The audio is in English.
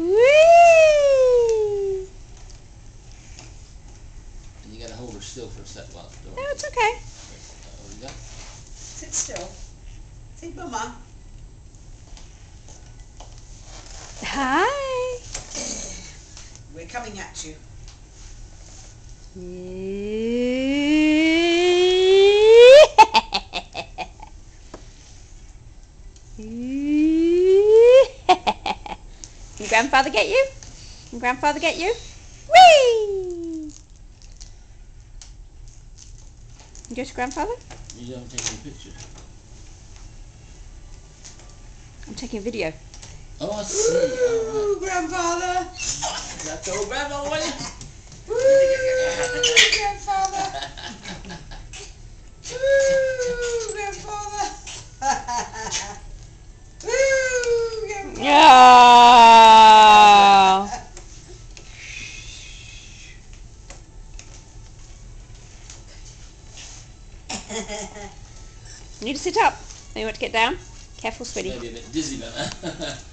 Whee! And you gotta hold her still for a second while it's doing No, it's okay. Oh, you got? Sit still. See, Mama. Hi. We're coming at you. Can grandfather get you? Can grandfather get you? Whee! You go to grandfather? You haven't taken any pictures. I'm taking a video. Oh, I see. All Ooh, grandfather. right. Got the old grandma with you? Ooh, grandfather. Ooh, grandfather. Ooh, grandfather. Oh. You need to sit up. Oh, you want to get down? Careful, sweetie. Maybe a bit dizzy, but